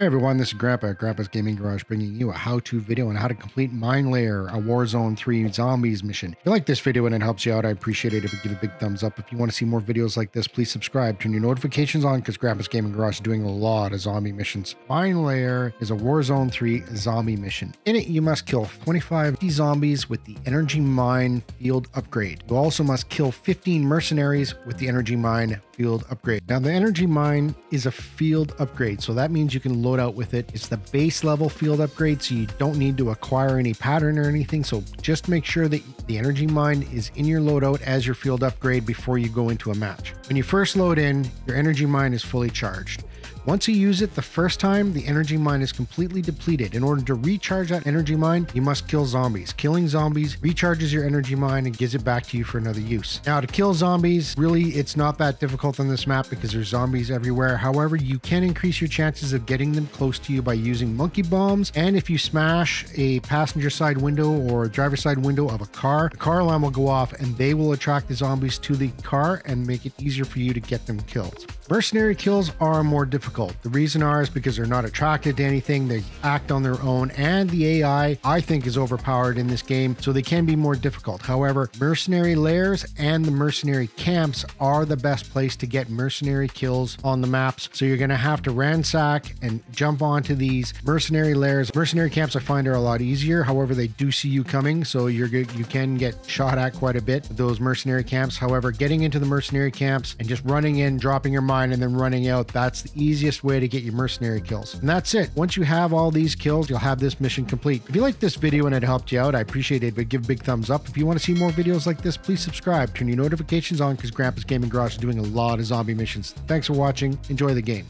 Hey everyone, this is Grandpa at Grandpa's Gaming Garage bringing you a how-to video on how to complete Minelayer, a Warzone 3 Zombies mission. If you like this video and it helps you out, I appreciate it if you give a big thumbs up. If you want to see more videos like this, please subscribe, turn your notifications on because Grandpa's Gaming Garage is doing a lot of zombie missions. Minelayer is a Warzone 3 zombie mission. In it, you must kill 25 zombies with the Energy Mine field upgrade. You also must kill 15 mercenaries with the Energy Mine field upgrade. Now, the Energy Mine is a field upgrade, so that means you can load out with it. It's the base level field upgrade, so you don't need to acquire any pattern or anything. So just make sure that the Energy Mine is in your loadout as your field upgrade before you go into a match. When you first load in, your Energy Mine is fully charged. Once you use it the first time, the energy mine is completely depleted. In order to recharge that energy mine, you must kill zombies. Killing zombies recharges your energy mine and gives it back to you for another use. Now, to kill zombies, really, it's not that difficult on this map because there's zombies everywhere. However, you can increase your chances of getting them close to you by using monkey bombs. And if you smash a passenger side window or driver side window of a car, the car alarm will go off and they will attract the zombies to the car and make it easier for you to get them killed. Mercenary kills are more difficult. The reason are is because they're not attracted to anything, they act on their own, and the AI, I think, is overpowered in this game, so they can be more difficult. However, mercenary lairs and the mercenary camps are the best place to get mercenary kills on the maps. So you're going to have to ransack and jump onto these mercenary lairs. Mercenary camps I find are a lot easier. However, they do see you coming, so you're good. You can get shot at quite a bit. Those mercenary camps. However, getting into the mercenary camps and just running in, dropping your mine, and then running out, that's the easiest way to get your mercenary kills. And that's it. Once you have all these kills, you'll have this mission complete. If you like this video and it helped you out, I appreciate it, but give a big thumbs up. If you want to see more videos like this, please subscribe. Turn your notifications on because Grandpa's Gaming Garage is doing a lot of zombie missions. Thanks for watching. Enjoy the game.